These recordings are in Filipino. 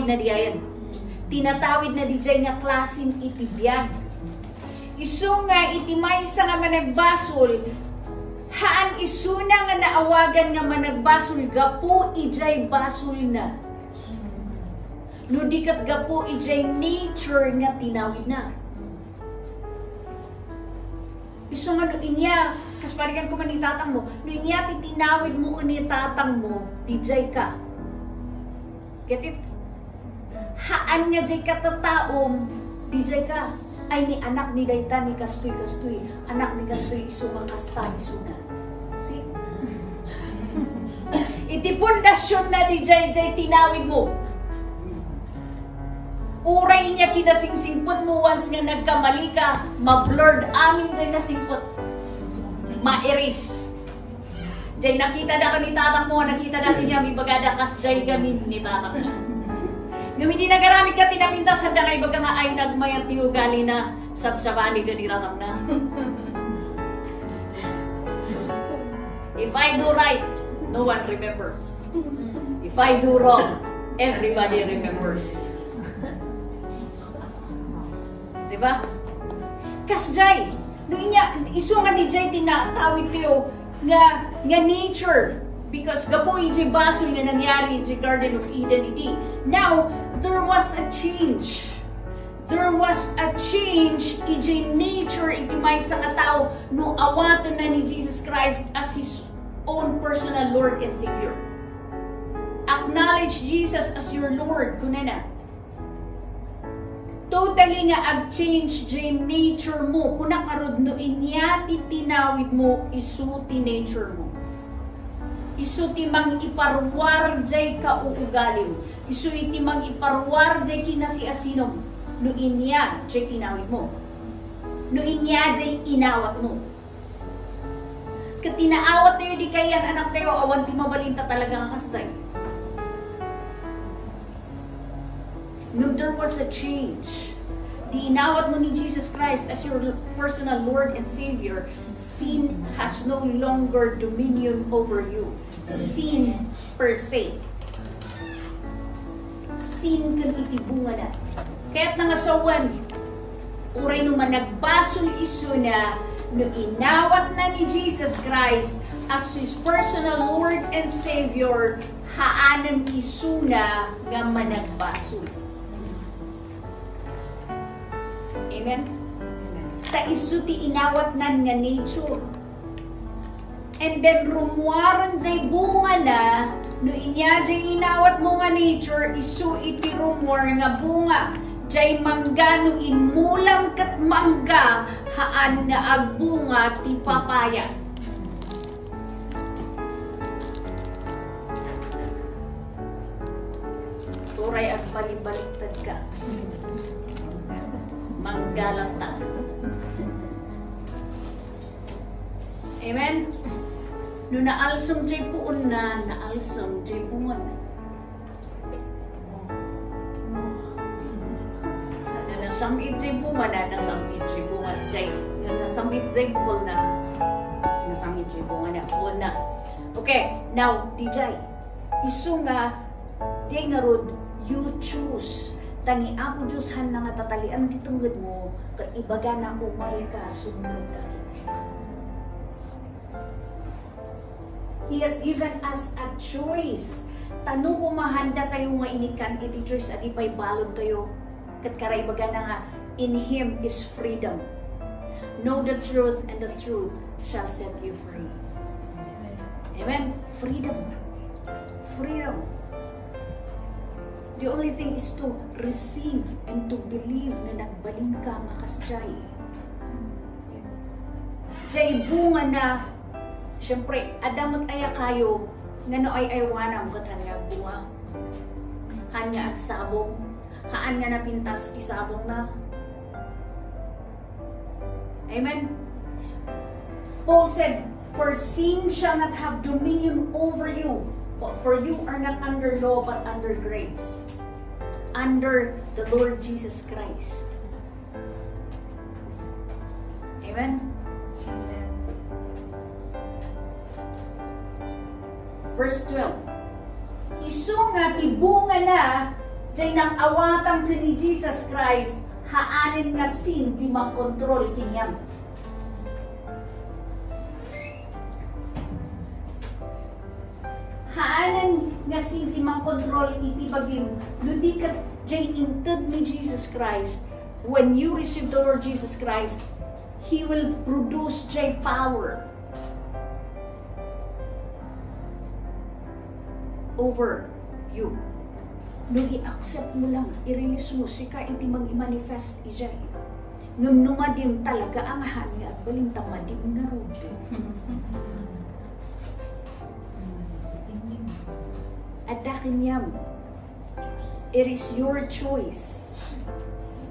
tinatawid na diyan. Tinatawid na dijay nga klaseng itibiyag. Isu nga iti maysa nga managbasol, haan isu na nga naawagan nga managbasol, gapu ijay basol na. No dikat gapu ijay nature nga tinawid na. Isu nga inya, kas parigan ko man ni mo, no inya ti tinawid mo ko ni tatang mo, dijay ka. Get it? Haan nga jay katataom, dijay ka ay ni anak ni Dayta ni Kastoy Kastoy. Anak ni Kastoy iso nga kasta isuna. See? Iti pundasyon na di Jay Jay tinawid mo. Uray niya kinasingsingpot mo once nga nagkamali ka, ma-blurred amin Jay na singpot. Ma-erase. Jay nakita na ka ni tatang mo, nakita na kanya may bagada kas Jay gamin ni tatang na. Ngam hindi nagaramit ka tinapinta sa dangay baga nga ay nagmayat ti ugali na sabsabali ka ni tatang na. If I do right, no one remembers. If I do wrong, everybody remembers. Diba? Kas Jay, no inya, iso nga ni Jay tinatawid kayo nga, nga nature because gapoy si basol nga nangyari sa Garden of Eden iti. Now, there was a change. There was a change iti nature iti may sa tao no awaton na ni Jesus Christ as His own personal Lord and Savior. Acknowledge Jesus as your Lord, kunana. Totally nga ag-change iti nature mo. Kuna karod no inya tinawid mo isu ti nature mo isu ti mang iparwar jay ka uugalim. Isu iti mang iparwar jay kinasi asinom. No inya jay tinawid mo. No inya jay inawat mo. Katinaawat tayo di kayan anak tayo, awan ti mabalinta talaga nga kasay. No, there was a change. Di inawat mo ni Jesus Christ as your personal Lord and Savior, sin has no longer dominion over you. Sin per se. Sin kan itibunga na. Kaya't nangasawan, uray naman nagbasol iso na no inawat na ni Jesus Christ as His personal Lord and Savior, haanan isuna nga managbasol. Amen? Ta isu ti inawat nan nga nature. And then rumuaron jay bunga na, no inya jay inawat mo nga nature, isu iti rumuar nga bunga. Jay mangga no inmulam kat mangga, haan nga agbunga ti papaya. Turay at balibaliktad ka manggalata. Amen? No naalsong jay puon na, naalsong jay pungon. Na nasamit jay bunga na, nasamit jay bunga jay. Na nasamit jay bukol na, nasamit jay bunga na, bukol na. Okay, now, DJ, isu nga, di nga rod, you choose tani Apo Diyos han nga tatalian ti tunggad mo, ka ibaga na umay ka, sumunod ka. He has given us a choice. Tano kung mahanda tayo nga inikan iti choice at ipay balod tayo. Kat karay baga na nga, in Him is freedom. Know the truth and the truth shall set you free. Amen? Freedom. Freedom. The only thing is to receive and to believe na nagbaling ka makasjay. Jay bunga na, syempre, adamot aya kayo, nga no ay aywana mo katan nga bunga. Han nga agsabong, haan nga napintas isabong na. Amen? Paul said, For sin shall not have dominion over you, for you are not under law but under grace. Under the Lord Jesus Christ. Amen? Verse 12. Isu nga tibunga na Jay nang awatan ka ni Jesus Christ, haanin nga sin di mang kontrol kinyam. Haanan nga sin di mang kontrol iti bagim. No di ka jay inted ni Jesus Christ, when you receive the Lord Jesus Christ, He will produce jay power over you. Nung i-accept mo lang, i-release mo, sika iti mang i-manifest ijay. Ngam numadim talaga ang hanga at balintang madim nga rubi. At dakinyam, it is your choice.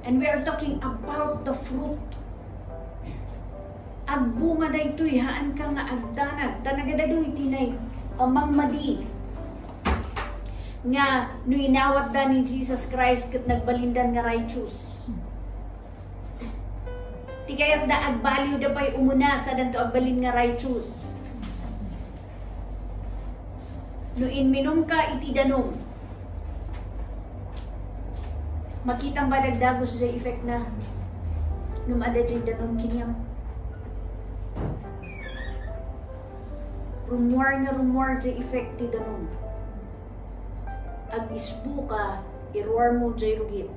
And we are talking about the fruit. Agbunga na ito'y haan ka nga agdanag. Tanagadadoy tinay amang madi nga no inawat da ni Jesus Christ kat nagbalindan nga righteous. Ti kayat da agbaliw da pa'y umuna sa danto agbalin nga righteous. No inminom ka iti danom. Makitang ba dagdagos jay effect na num ada jay danom kinyam. Rumor nga rumor jay effect ti danom ag isbu ka, iruar mo jay rugit.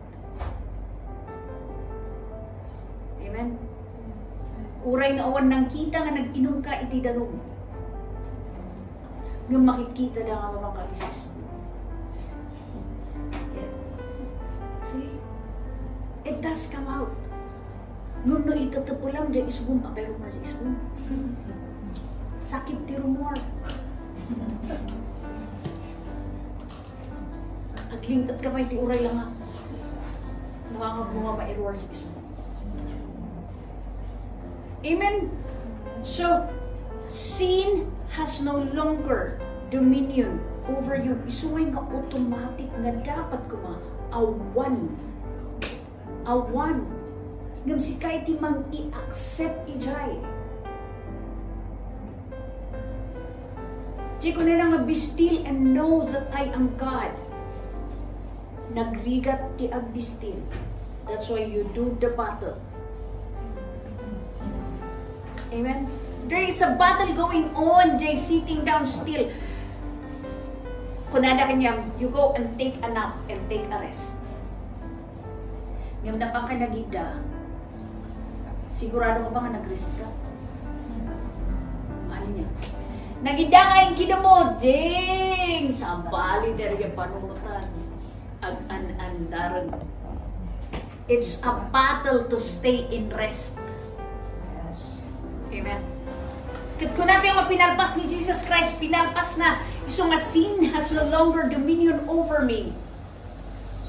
Amen? Uray nga awan nang kita nga nag-inom ka iti danom. Nga makikita na nga mga kaisis mo. See? It does come out. Ngum no itatapo lang dyan isbum, apero mo dyan isbum. Sakit ti rumor. Aglingkat ka pa iti uray lang ha. Nakakabunga pa error sa ismo. Amen? So, sin has no longer dominion over you. Isuway nga automatic nga dapat ko ma awan. Awan. Ngam si kay ti mang i-accept ijay. Di ko nga be still and know that I am God nagrigat ti agbistin. That's why you do the battle. Amen? There is a battle going on, Jay, sitting down still. Kunada kanyam, you go and take a nap and take a rest. Ngam na pang ka nagida, sigurado ka ba nga nag-rest ka? Mahal niya. Nagida nga yung kinamo, ding! Sambali dere yung panunutan ag an andarag. It's a battle to stay in rest. Amen. Kat kung natin yung pinalpas ni Jesus Christ, pinalpas na, iso nga sin has no longer dominion over me.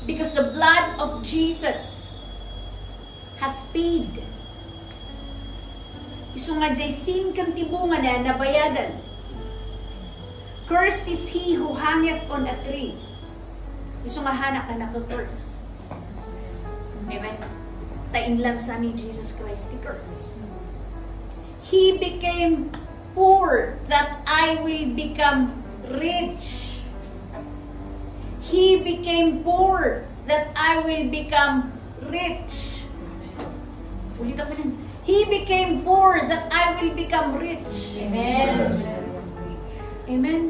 Because the blood of Jesus has paid. Iso nga jay sin kang tibungan na nabayadan. Cursed is he who hangeth on a tree. Gusto nga hanak na naka-curse. Amen? Tainlan sa ni Jesus Christ the curse. He became poor that I will become rich. He became poor that I will become rich. Ulit ako nun. He became poor that I will become rich. Amen. Amen.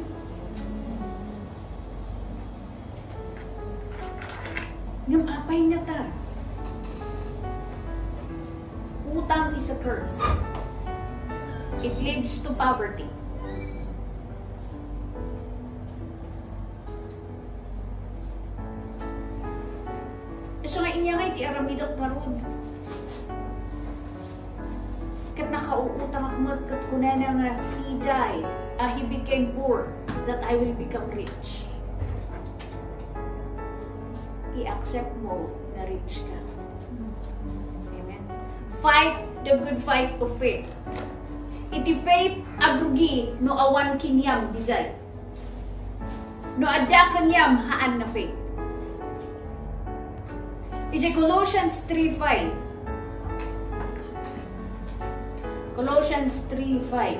Ngam apay nga ta. Utang is a curse. It leads to poverty. So nga inya nga iti aramidot nga rod. Kat nakauutang akmat kat kunana nga he died, uh, he became poor, that I will become rich. I-accept mo na rich ka. Amen. Fight the good fight of faith iti faith adugi no awan kinyam dijay. No adda kinyam haan na faith. Iti Colossians 3.5 Colossians 3.5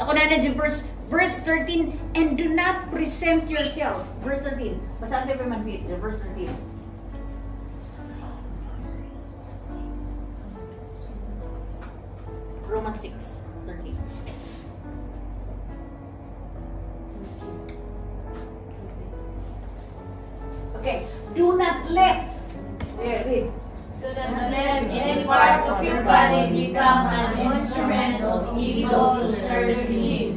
Ako na na verse verse 13 and do not present yourself. Verse 13. Basahan tayo man di verse 13. Romans 6, 13. Okay, do not let. Yeah, read. Do not let any part of your body become an instrument of evil to serve sin.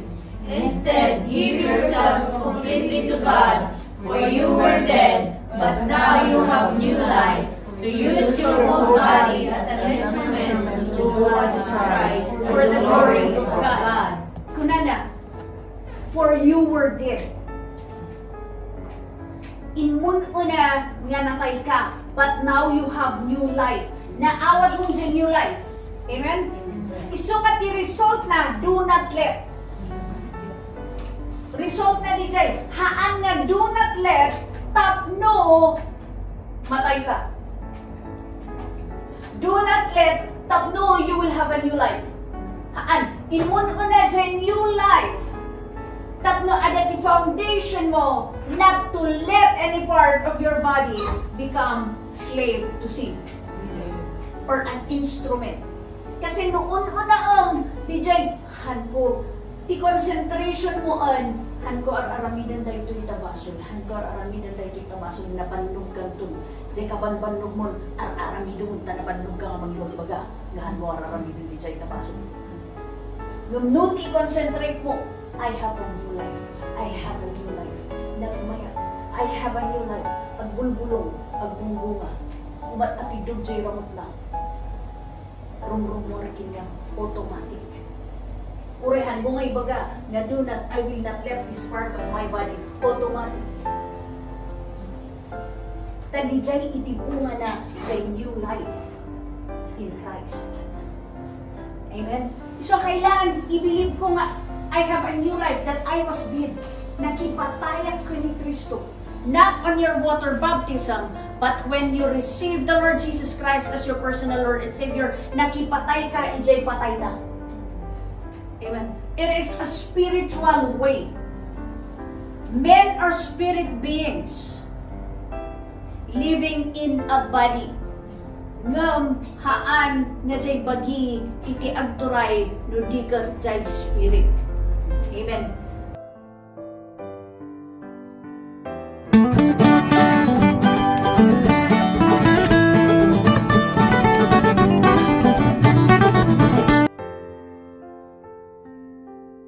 Instead, give yourselves completely to God, for you were dead, but now you have new life. So use your whole body as an instrument to do what is right, for the glory of God. Kunana, for you were dead. Inmun una nga natay ka, but now you have new life. Naawat mo dyan new life. Amen? Iso nga ti result na, do not let. Result na di jay, haan nga do not let, tapno, matay ka. Do not let, tapno, you will have a new life. Haan, inmun una dyan new life. Tapno ada ti foundation mo not to let any part of your body become slave to sin or an instrument. Kasi noon una ang DJ han ko ti concentration mo an han ko ar aramidan dayto ita basol han ko ar aramidan dayto ita basol na bandog kanton jay kaban bandog mo ar aramidon ta na bandog ka nga magibagbaga gahan mo ar aramidan di ita basol Ngam no ti concentrate mo I have a new life. I have a new life. Nagmaya. I have a new life. Agbulbulong, agbungbunga. Umat atidog jay ramot na. Rum-rum rin kanyang automatic. Urehan mo ngay baga, nga do not, I will not let this part of my body automatic. Tadi jay itibunga na jay new life in Christ. Amen? So, kailangan ibilib ko nga, I have a new life that I was dead. Nakipatayan ko ni Kristo. Not on your water baptism, but when you receive the Lord Jesus Christ as your personal Lord and Savior, nakipatay ka, ijay patay na. It is a spiritual way. Men are spirit beings living in a body ngam haan nga jay bagi iti agturay no di jay spirit. Amen.